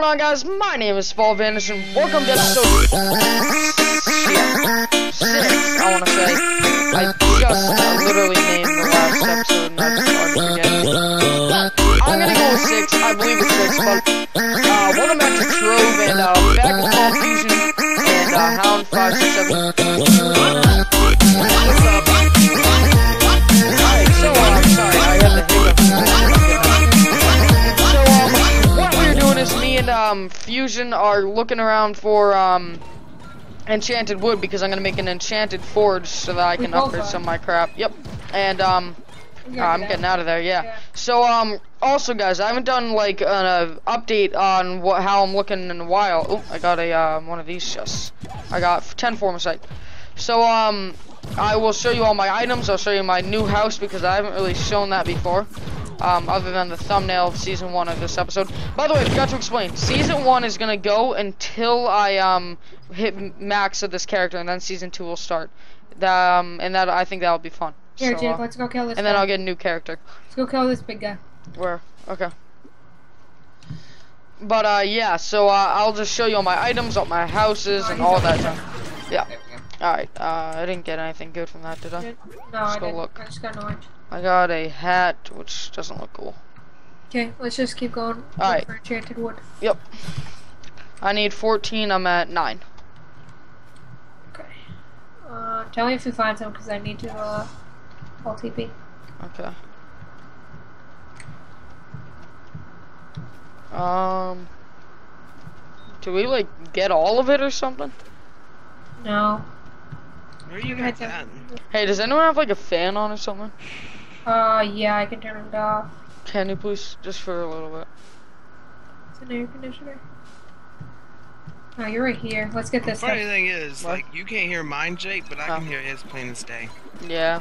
going on, guys? My name is Vanish, and welcome to episode six. I want to say. I just uh, literally named the last episode, and I just forget. I'm gonna go with six. I believe it's six, but uh, welcome back to Trove and uh, back with Fall Fusion and uh, Hound Five Six Seven. What's up? And um Fusion are looking around for um enchanted wood because I'm gonna make an enchanted forge so that I can upgrade some of my crap. Yep. And um Yeah, I'm getting out of there, yeah. Yeah. So um also guys, I haven't done like an uh, update on what how I'm looking in a while. Oh, I got a um one of these chests. I got 10 formicite. So um I will show you all my items. I'll show you my new house because I haven't really shown that before. Um, other than the thumbnail of season one of this episode. By the way, I forgot to explain. Season one is gonna go until I um hit max of this character, and then season two will start. Um, and that I think that'll be fun. Here, So, Jake, uh, let's go kill this and guy. then I'll get a new character. Let's go kill this big guy. Where? Okay. But uh, yeah. So uh, I'll just show you all my items, all my houses, and all that stuff. Yeah. All right. Uh, I didn't get anything good from that, did I? No, I didn't. look. I just got an orange. I got a hat, which doesn't look cool. Okay, let's just keep going. Alright. For enchanted wood. Yep. I need 14. I'm at nine. Okay. Uh, tell me if you find some, because I need to, uh, all TP. Okay. Um. Do we like get all of it or something? No. Where are you I got that? Hey, does anyone have like a fan on or something? Uh, yeah, I can turn it off. Can you please, just for a little bit? It's an air conditioner. Oh, you're right here. Let's get this Funny stuff. thing is, What? like, you can't hear mine, Jake, but I Oh. can hear his plain as day. Yeah.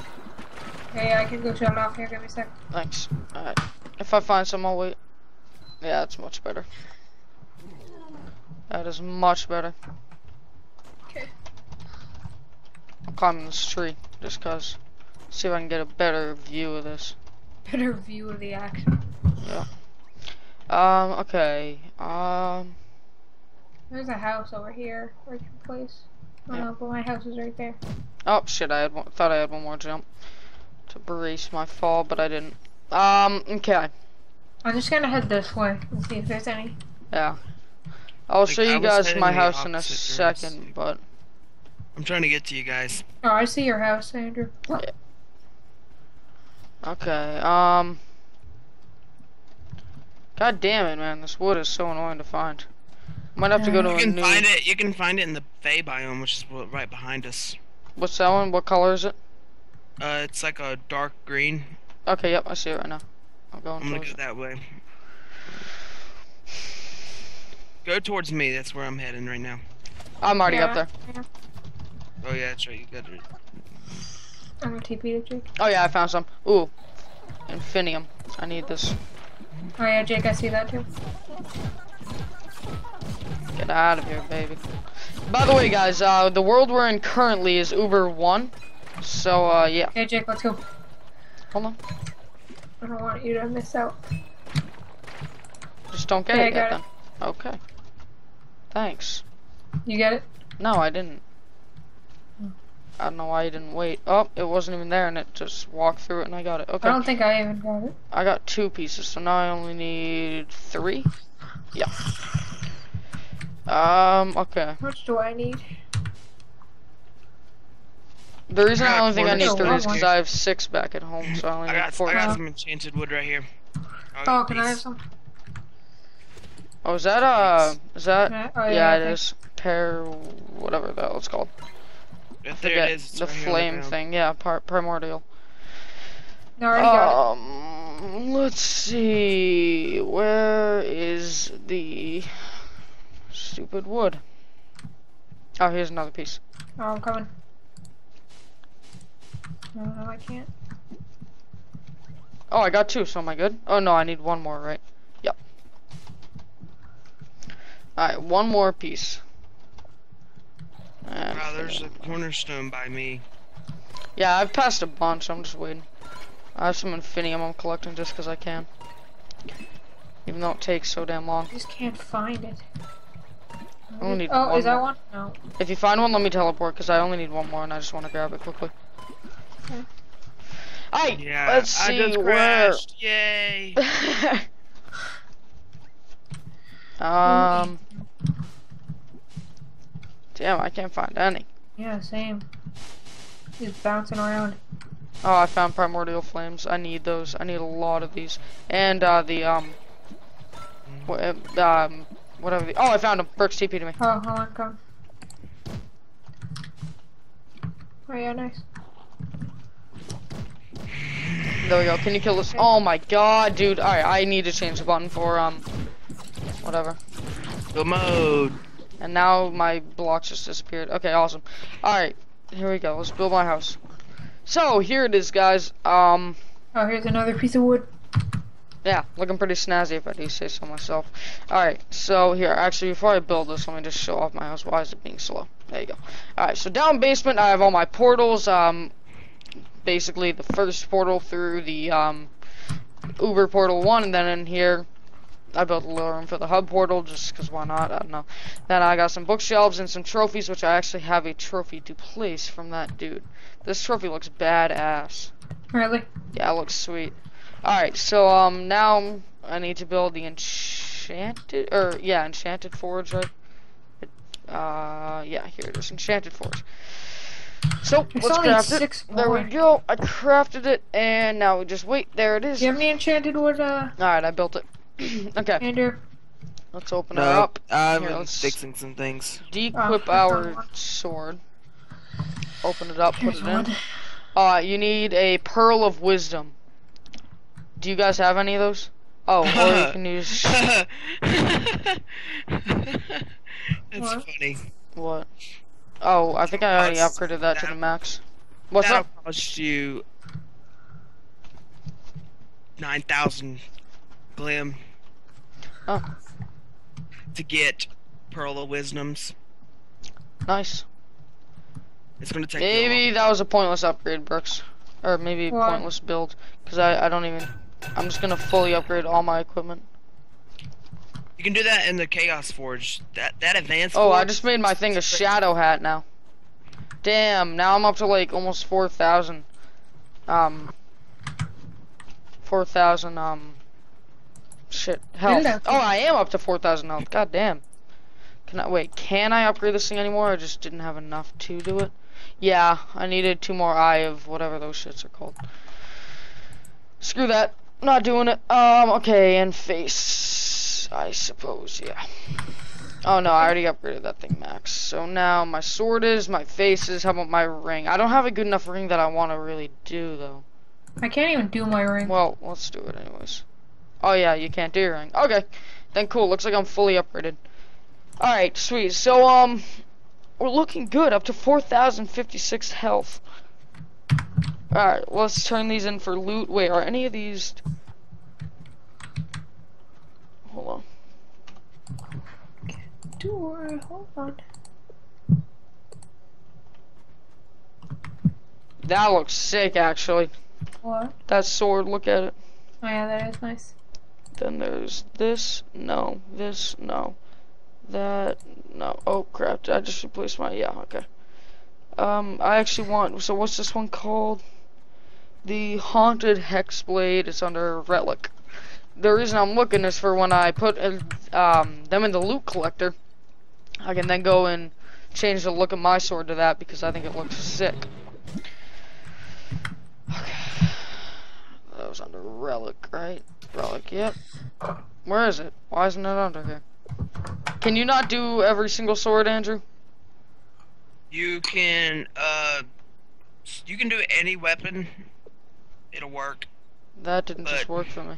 Okay, I can go shut it off here. Give me a sec. Thanks. Alright. If I find some, I'll wait. Yeah, that's much better. That is much better. Okay. I'm climbing this tree just cause. See if I can get a better view of this. Better view of the action. Yeah. Um, okay. Um, There's a house over here. Where's your place? Oh, Yeah. no, but my house is right there. oh shit, I had one, thought I had one more jump to brace my fall, but I didn't. Um, okay. I'm just gonna head this way and see if there's any. Yeah. I'll Like, show you guys my house in a opposite direction. second, but I'm trying to get to you guys. Oh, I see your house, Andrew. Okay. Um. God damn it, man! This wood is so annoying to find. Might have to go to You a can new. find it. You can find it in the Fey biome, which is right behind us. What's that one? What color is it? Uh, it's like a dark green. Okay, yep, I see it right now. I'm going I'm gonna go it. that way. Go towards me. That's where I'm heading right now. I'm already up there. Oh yeah, that's right. You got it. I'm gonna TP to Jake. Oh yeah, I found some. Ooh, infinium. I need this. Oh yeah, Jake, I see that too. Get out of here, baby. By the way, guys, uh, the world we're in currently is Uber One. So uh, yeah. Okay, Jake, let's go. Hold on. I don't want you to miss out. Just don't get Okay, it yet got then. Okay. Thanks. You get it? No, I didn't. I don't know why you didn't wait. Oh, it wasn't even there, and it just walked through it, and I got it. Okay. I don't think I even got it. I got two pieces, so now I only need three. Yeah. Um. Okay. How much do I need? The reason I got only think I need three is because I have six back at home, so I only I need got. four. I got now. some enchanted wood right here. I'll Oh, get can I have some? Oh, is that uh? Is that? Can I- Oh, yeah, I it think- is. Whatever the hell it's called. Right there Forget it is. It's the right here on the flame thing. Yeah, par- primordial. No, I got Um, let's see. Where is the stupid wood? Oh, here's another piece. Oh, I'm coming. No, no, I can't. Oh, I got two, so am I good? Oh no, I need one more, right? Yep. Alright, one more piece. And Wow, there's a cornerstone by me. Yeah, I've passed a bunch, I'm just waiting. I have some infinium I'm collecting just because I can. Even though it takes so damn long. I just can't find it. I only need oh, one is that one? No. If you find one, let me teleport, because I only need one more, and I just want to grab it quickly. Okay. Alright, Yeah, let's see I just where... Yay! um... Damn, I can't find any. Yeah, same. Just bouncing around. Oh, I found primordial flames. I need those. I need a lot of these. And, uh, the, um... wha- uh, um... Whatever the... Oh, I found them. Brooks TP to me. Oh, hold on, come. Oh yeah, nice. There we go. Can you kill this? Oh my god, dude. Alright, I need to change the button for, um... Whatever. Go mode. And now my blocks just disappeared. Okay, awesome. Alright, here we go. Let's build my house. So, here it is, guys. Um, Oh, here's another piece of wood. yeah, looking pretty snazzy if I do say so myself. Alright, so here, actually, before I build this, let me just show off my house. Why is it being slow? There you go. Alright, so down basement, I have all my portals. Um, basically, the first portal through the, um, Uber portal 1, and then in here, I built a little room for the hub portal, just because why not? I don't know. Then I got some bookshelves and some trophies, which I actually have a trophy to place from that dude. This trophy looks badass. Really? Yeah, it looks sweet. Alright, so um now I need to build the enchanted or yeah, enchanted forge, right? Uh yeah, here it is, enchanted forge. So It's let's craft it. six There we go. I crafted it and now we just wait. There it is. Do you have any enchanted wood, uh, Alright, I built it. okay, Andrew? let's open it No, up. I'm Here, let's- fixing some things. Dequip Oh, our sword. Open it up, put Here's it in. one. Uh, you need a pearl of wisdom. Do you guys have any of those? Oh, or you can use That's What? funny. what? Oh, I think I already That's- upgraded that to the max. What's That'll up? cost you nine thousand glim. Oh. To get Pearl of Wisdoms, Nice. it's gonna take. Maybe that was a pointless upgrade, Brooks. Or maybe a Why? pointless build. Because I, I don't even... I'm just gonna fully upgrade all my equipment. You can do that in the Chaos Forge. That that advanced. Oh, I just made my thing a shadow hat now. Damn, now I'm up to like almost 4,000. Um... 4,000, um... Shit, health. Oh, I am up to 4,000 health. God damn. Can I, wait, can I upgrade this thing anymore? I just didn't have enough to do it. Yeah, I needed two more eye of whatever those shits are called. Screw that. Not doing it. Um, okay, and face. I suppose, yeah. Oh no, I already upgraded that thing max. So now my sword is, my face is, how about my ring? I don't have a good enough ring that I want to really do though. I can't even do my ring. Well, let's do it anyways. Oh yeah, you can't do your ring. Okay, then cool. Looks like I'm fully upgraded. All right, sweet. So um, we're looking good. Up to 4,056 health. All right, let's turn these in for loot. Wait, are any of these? Hold on. Door, hold on. That looks sick, actually. What? That sword. Look at it. Oh yeah, that is nice. Then there's this. No. This. No. That. No. Oh crap! I just replaced my? Yeah. Okay. Um, I actually want. So what's this one called? The haunted hex blade. It's under relic. The reason I'm looking is for when I put um them in the loot collector, I can then go and change the look of my sword to that because I think it looks sick. Okay. That was under relic, right? Relic, yep. Where is it? Why isn't it under here? Can you not do every single sword, Andrew? You can uh, you can do any weapon. It'll work. That didn't just work for me.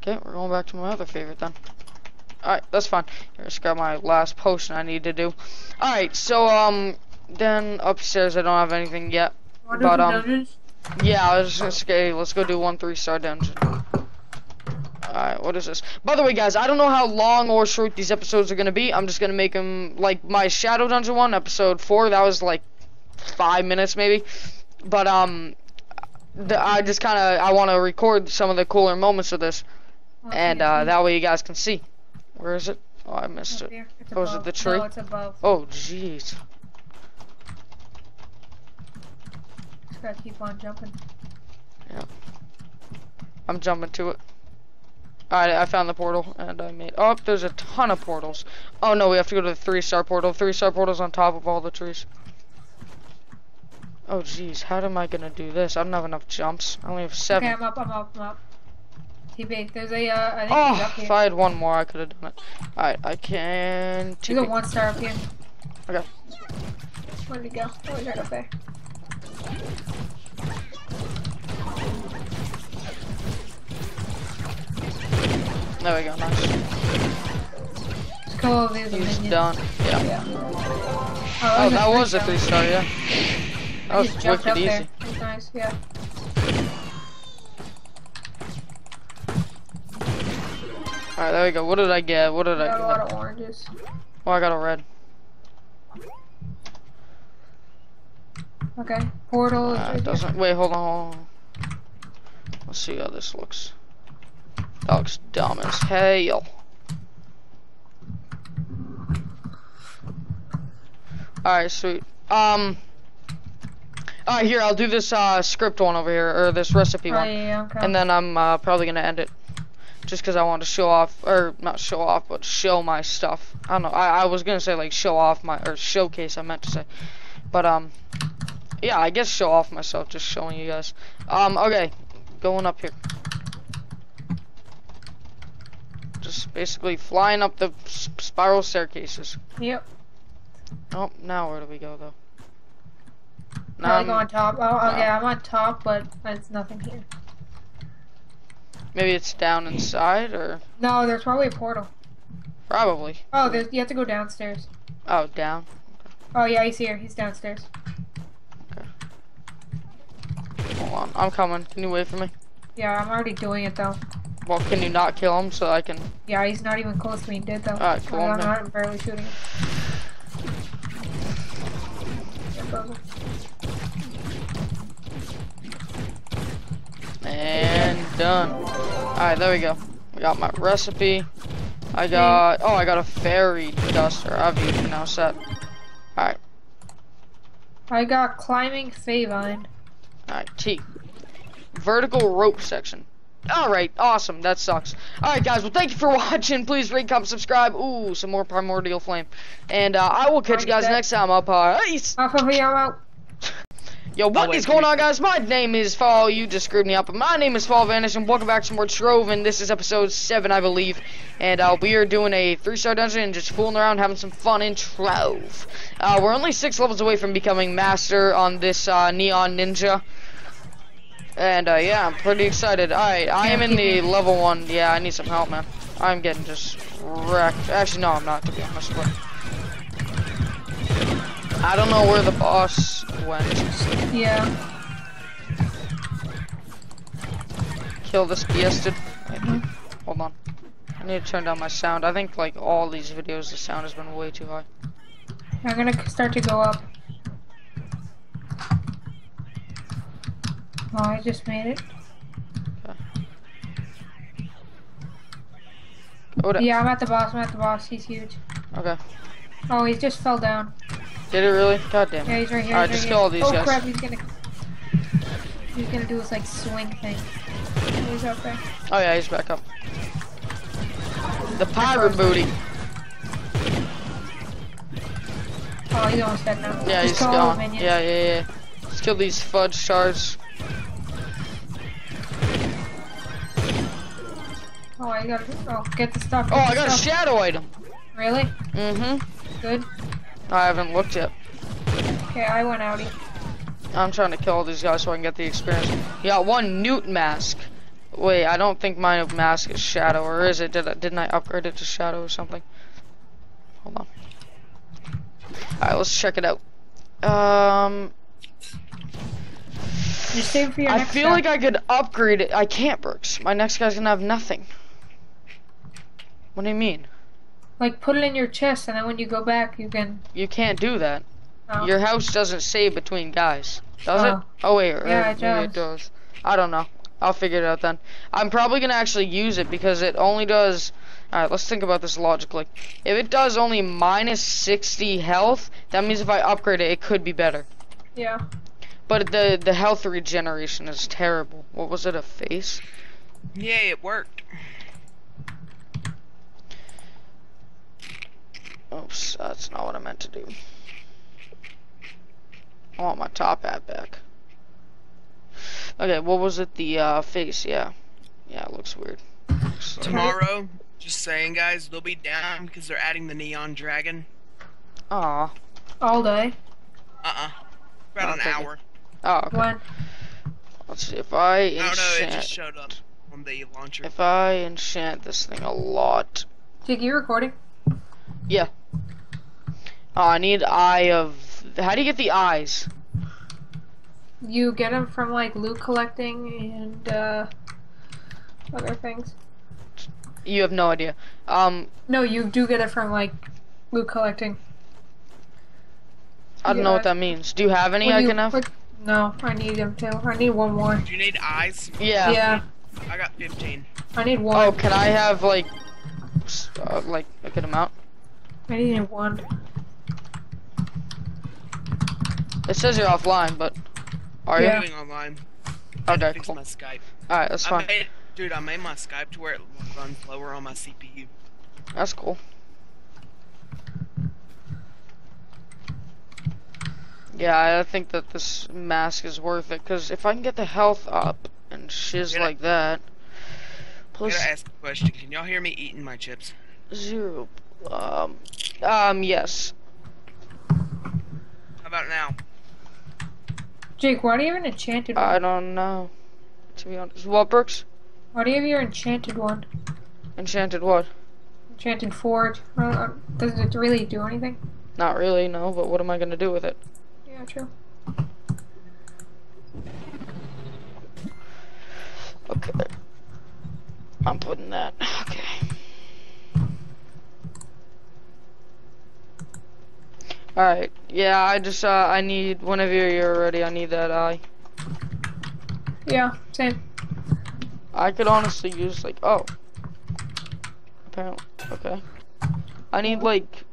Okay, we're going back to my other favorite then. Alright, that's fine. Here, let's grab my last potion I need to do. Alright, so, um, then upstairs I don't have anything yet. What But, um, dungeons? Yeah, I was just gonna say, let's go do one three star dungeon. Alright, what is this? By the way, guys, I don't know how long or short these episodes are gonna be. I'm just gonna make them, like, my Shadow Dungeon one, episode 4, that was like five minutes maybe. But, um, the, I just kind of, I want to record some of the cooler moments of this. I'll and uh, that way you guys can see. Where is it? Oh, I missed it. It's Oh, it the tree? No, it's above. Oh, jeez. Just gotta keep on jumping. Yeah. I'm jumping to it. Alright, I found the portal and I made. Oh, there's a ton of portals. Oh no, we have to go to the three star portal. Three star portal's on top of all the trees. Oh jeez, how am I gonna do this? I don't have enough jumps. I only have seven. Okay, I'm up, I'm up, I'm up. TB, there's a, uh, I Oh, if I had one more, I could have done it. Alright, I can. There's a one star up here. Okay. Where'd he go? Oh, he's right up there. There we go, nice. Just kill all these He's minions. done. Yeah. Yeah. Oh, oh there's that was a three star, yeah. That I was wicked easy. there. That's nice, yeah. Alright, there we go. What did I get? What did I Got a lot get? of oranges. Oh, I got a red. Okay. Portal Uh, it doesn't. Wait, hold on, hold on. Let's see how this looks. That looks dumb as hell. Alright, sweet. Um. Alright, here, I'll do this uh, script one over here, or this recipe Oh, one. yeah, okay. And then I'm uh, probably gonna end it. Just because I want to show off, or not show off, but show my stuff. I don't know. I, I was gonna say like show off my, or showcase. I meant to say, but um, yeah, I guess show off myself, just showing you guys. Um, okay, going up here. Just basically flying up the spiral staircases. Yep. Oh, now where do we go though? Now Probably go I'm- on top. Oh, no. okay, I'm on top, but there's nothing here. maybe it's down inside, or No, there's probably a portal. probably. Oh, there's, you have to go downstairs. Oh, down. Oh, yeah, he's here. He's downstairs. On, I'm coming. Can you wait for me? Yeah, I'm already doing it, though. Well, can you not kill him so I can? Yeah, he's not even close to me. He did, though. Alright, cool, I'm not barely shooting him. And done. Alright, there we go. We got my recipe. I got, oh, I got a fairy duster. I've even now set. Alright, I got climbing Favine. Alright, T. Vertical rope section. Alright, awesome. That sucks. Alright, guys, well, thank you for watching. Please rate, comment, subscribe. Ooh, some more primordial flame. And uh, I will catch you guys next time up. Uh, peace. Off of out. Yo, what wait is going on, guys? My name is Fall. You just screwed me up. My name is Fall Vanish, and welcome back to more Trove. And this is episode seven, I believe. And uh, we are doing a three-star dungeon and just fooling around, having some fun in Trove. Uh, we're only six levels away from becoming master on this uh, Neon Ninja. And uh, yeah, I'm pretty excited. All right, I am in the level one. Yeah, I need some help, man. I'm getting just wrecked. Actually, no, I'm not. To be honest, but I don't know where the boss went. Yeah. kill this bastard. Wait, mm-hmm. Hold on. I need to turn down my sound. I think like all these videos the sound has been way too high. I'm gonna start to go up. Oh, I just made it. Da- Yeah, I'm at the boss. I'm at the boss. He's huge. Okay. Oh, he just fell down. Did it really? God damn Yeah, he's right here. Alright, just right kill all these oh guys. crap, he's gonna. He's gonna do his like swing thing. Oh, He's up there. Oh yeah, he's back up. The pirate booty. Oh, he's almost dead now. Yeah, Just he's gone. Yeah, yeah, yeah. Let's kill these fudge shards. Oh, I gotta. Oh, get the stuff. Oh, get I the got a shadow item. Really? Mm-hmm. Good. I haven't looked yet. Okay, I went outie. I'm trying to kill all these guys so I can get the experience. You got one newt mask. Wait, I don't think my mask is shadow, or is it? Did I, didn't I upgrade it to shadow or something? Hold on. Alright, let's check it out. Um, Just save for your I feel time. like I could upgrade it. I can't, Brooks. My next guy's gonna have nothing. What do you mean? Like put it in your chest, and then when you go back, you can. You can't do that. Oh. Your house doesn't save between guys, does it? Oh. Oh wait, Yeah, it does. it does. I don't know. I'll figure it out then. I'm probably gonna actually use it because it only does. Alright, let's think about this logically. If it does only minus 60 health, that means if I upgrade it, it could be better. Yeah. But the the health regeneration is terrible. What was it? A face? Yay, it worked. Oops, that's not what I meant to do. I want my top hat back. Okay, what was it? The uh, face, yeah. Yeah, it looks weird. So- Tomorrow, just saying, guys, they'll be down because they're adding the neon dragon. Aw. All day. Uh-uh. About an Okay. hour. Oh, okay. When? Let's see if I I don't know. It enchant. just showed up on the launcher. If I enchant this thing a lot. Jake, you recording? Yeah. Oh, I need eye of. How do you get the eyes? You get them from like loot collecting and uh, other things. You have no idea. Um, No, you do get it from like loot collecting. I don't know what that means. Do you have any When I can have? No, I need them too. I need one more. Do you need eyes? Yeah. Yeah, I got 15. I need one. Oh, can I have like, s- uh, like a good amount? I need one. It says you're offline, but are Yeah. you? Doing online. Okay, Fix cool. my Skype. All right, that's I fine. made, dude, I made my Skype to where it runs lower on my CPU. That's cool. Yeah, I think that this mask is worth it because if I can get the health up and shiz Yeah. like that, Plus... I plus gotta ask a question. Can y'all hear me eating my chips? zero, um, um, yes. How about now? Jake, why do you have an enchanted one? I don't know. To be honest, what Brooks? Why do you have your enchanted one? Enchanted what? Enchanted forge. Uh, uh, does it really do anything? Not really, no. But what am I gonna do with it? Yeah, true. Okay. I'm putting that. Okay. Alright. Yeah, I just, uh, I need, whenever you're ready, I need that eye. Yeah, same. I could honestly use, like, oh. Apparently. Okay. I need, like,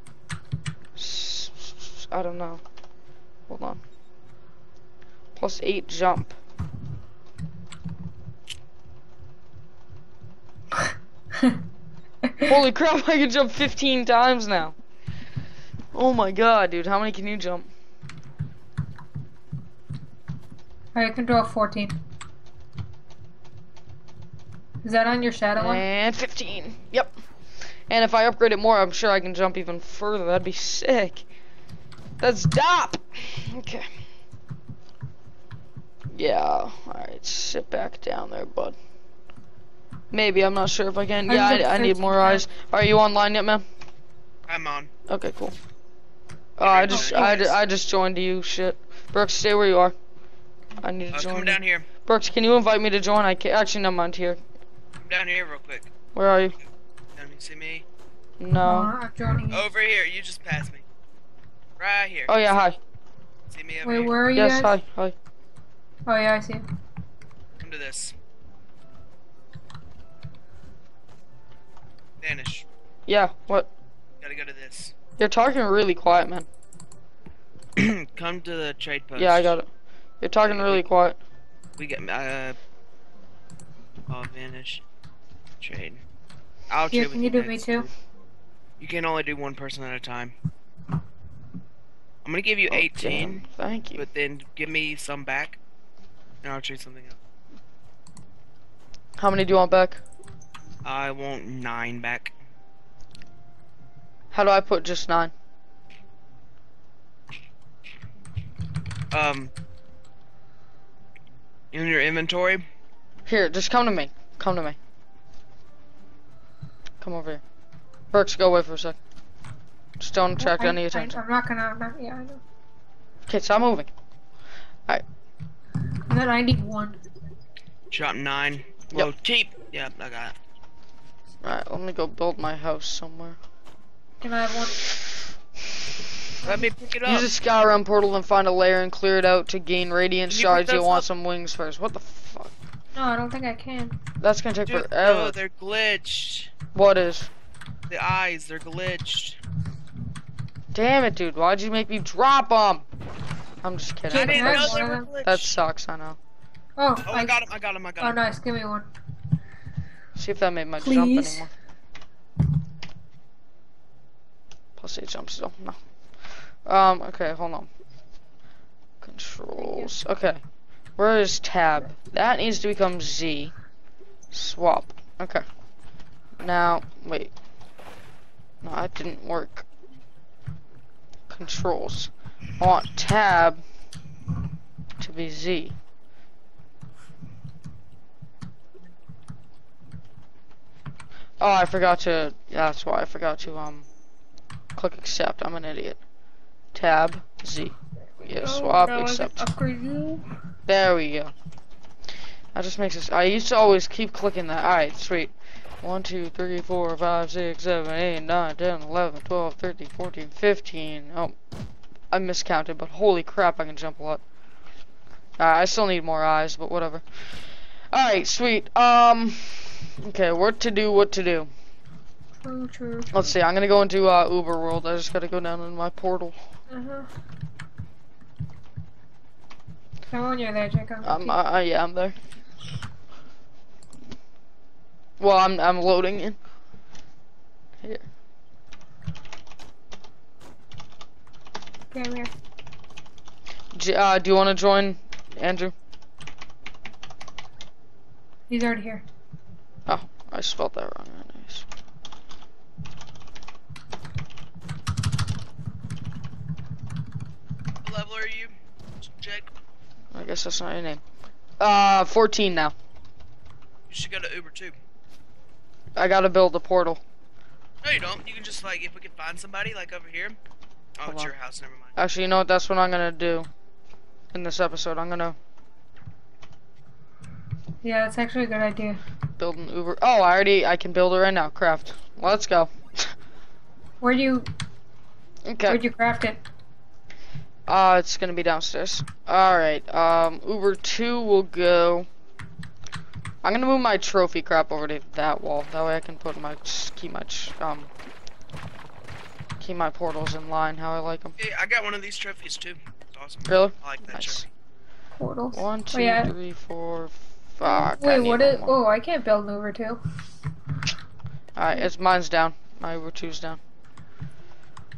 I don't know. Hold on. Plus eight jump. Holy crap, I can jump 15 times now. Oh my god, dude, how many can you jump? I can draw 14. Is that on your shadow one? And 15. Yep. And if I upgrade it more, I'm sure I can jump even further. That'd be sick. That's DOP! Okay. Yeah, alright, sit back down there, bud. Maybe, I'm not sure if I can. I Yeah, I, I need more eyes. Are you online yet, man? I'm on. Okay, cool. Oh, I just, I, I just joined you, shit. Brooks, stay where you are. I need to Uh, join. come down here. Brooks, can you invite me to join? I can't, actually, never mind here. Come down here real quick. Where are you? Let me see me. No. I'm joining you. Over here. You just passed me. Right here. Oh, yeah, hi. See me over Wait, here. where are you Yes, guys? hi, hi. Oh yeah, I see. Come to this. Vanish. Yeah, what? Gotta go to this. You're talking really quiet, man. Come to the trade post. Yeah, I got it. You're talking really quiet. We get uh. Oh, vanish. Trade. I'll Yeah, trade with can you do me too? You can only do one person at a time. I'm gonna give you Oh, 18, damn. Thank you. but then give me some back, and I'll trade something else. How many do you want back? I want nine back. How do I put just nine? Um. In your inventory, Here, just come to me. Come to me. Come over here. Brooks, go away for a sec. Just don't attract I, any I, attention. I'm not gonna. I'm not, yeah, I know. Okay, stop moving. And then I need one. drop nine. Yep. Well, keep. Yep, I got it. Alright, let me go build my house somewhere. Can I have one? Let me pick it up. Use a Skyrim portal and find a lair and clear it out to gain radiant you shards. You'll want some wings first. What the fuck? No, I don't think I can. That's gonna take Dude, forever. no, they're glitched. what is? The eyes, they're glitched. Damn it, dude. Why'd you make me drop them? I'm just I kidding. Can didn't know they were glitched. That sucks, I know. Oh, Oh, I got him, I got him, I got him. Oh, him. nice. Give me one. See if that made my Please. jump anymore. Plus eight jump still. No. Um, okay, hold on. Controls. Okay. Where is tab? That needs to become Z. Swap. Okay. Now, wait. No, that didn't work. Controls. I want tab to be Z. Oh, I forgot to. That's why I forgot to um click accept. I'm an idiot. Tab Z. Yeah, swap accept. There we go. That just makes us. I used to always keep clicking that. Alright, sweet. 1, 2, 3, 4, 5, 6, 7, 8, 9, 10, 11, 12, 13, 14, 15. Oh, I miscounted, but holy crap, I can jump a lot. I still need more eyes, but whatever. Alright, sweet. Um, okay, what to do, what to do. True, true. Let's see, I'm gonna go into uh, Uber World. I just gotta go down in my portal. Uh-huh. Come on, you're there, Jacob. Um, I, I, yeah, I'm there. Well, I'm I'm loading in. Here. Okay, I'm here. J uh, do you want to join, Andrew? He's already here. Oh, I spelled that wrong. Anyways. What level are you, Jake? I guess that's not your name. Uh, 14 now. You should go to Uber too. I gotta build a portal. No, you don't. You can just like if we can find somebody like over here. Oh, Hold it's on. your house. Never mind. Actually, you know what? That's what I'm gonna do. In this episode, I'm gonna Yeah, that's actually a good idea. build an Uber. Oh, I already I can build it right now. Craft. Let's go. Where'd you, Okay. where'd you craft it? Uh, it's gonna be downstairs. Alright, um, Uber 2 will go... I'm gonna move my trophy crap over to that wall. That way I can put my, just keep my, um, keep my portals in line how I like them. Hey, I got one of these trophies too. It's awesome. Really? I like that Nice. trophy. Portals. One, two, yeah. three, four, fuck. Wait, need what one is? more. Oh, I can't build an Uber 2. Alright, it's mine's down. My Uber 2's down.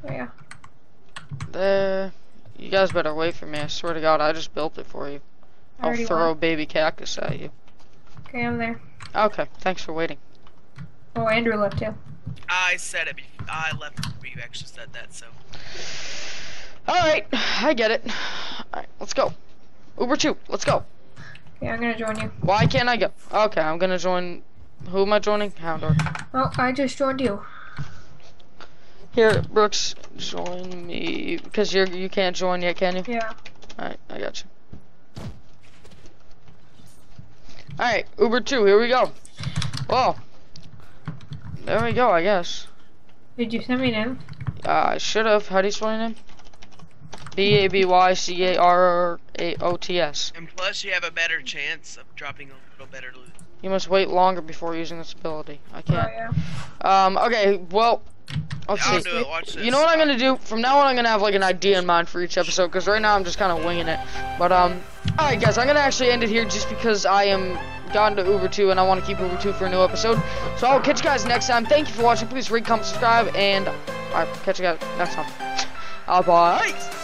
Oh, yeah. There. You guys better wait for me. I swear to God, I just built it for you. I I'll already throw a baby cactus at you. Okay, I'm there. Okay, thanks for waiting. Oh, Andrew left too. I said it. Before. I left before you actually said that. So Alright, I get it. Alright, let's go. Uber 2, let's go. Okay, I'm gonna join you. Why can't I go? Okay, I'm gonna join. Who am I joining? Houndor. Oh, I just joined you. Here, Brooks, join me because you're you can't join yet, can you? Yeah. Alright, I got you. Alright, Uber 2, here we go. Well, there we go, I guess. Did you send me an invite? Uh, I should have. How do you spell your name? B A B Y C A R A O T S. and plus you have a better chance of dropping a little better loot. You must wait longer before using this ability. I Oh, can't. Oh, yeah. Um, okay, well, I'll see. do it. Watch this. You know what I'm gonna do? From now on, I'm gonna have like an idea in mind for each episode, because right now I'm just kind of winging it. But, um, alright guys, I'm gonna actually end it here just because I am gotten to Uber 2 and I want to keep Uber 2 for a new episode. So I'll catch you guys next time. Thank you for watching. Please rate, comment, subscribe, and I'll catch you guys next time. Uh, bye.